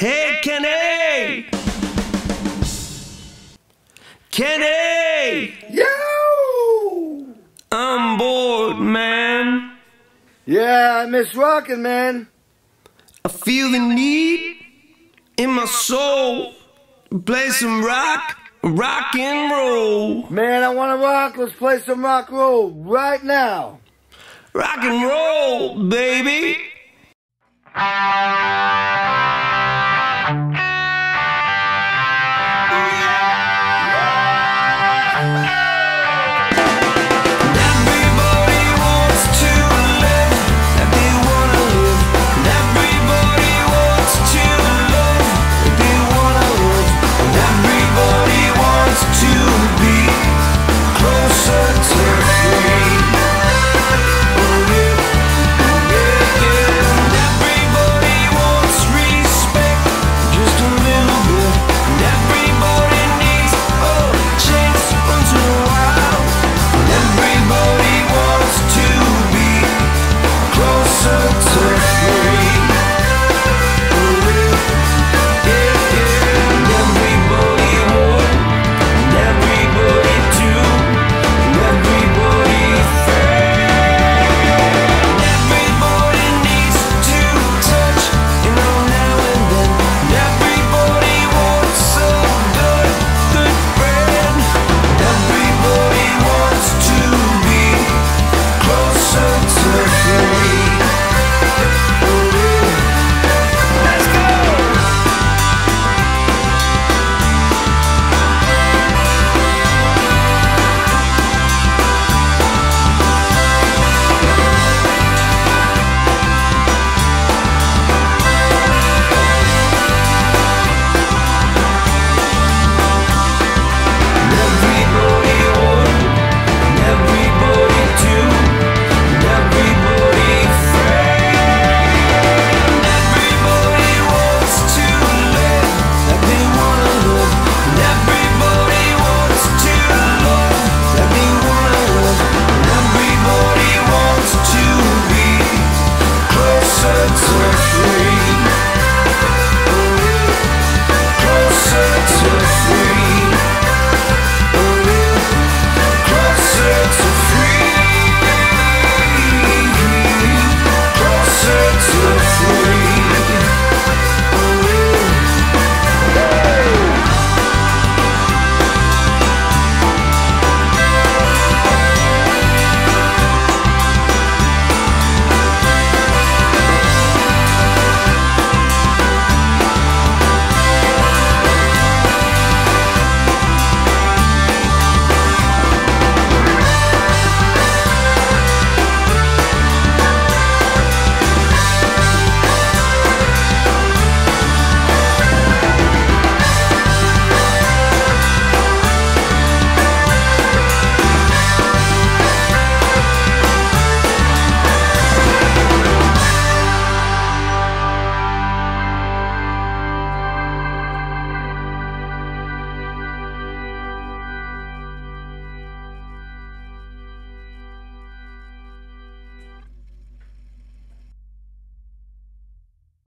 Hey, Kenny! Kenny! Yo! I'm bored, man. Yeah, I miss rocking, man. I feel the need in my soul play some rock, rock and roll. Man, I want to rock. Let's play some rock and roll right now. Rock and roll, baby.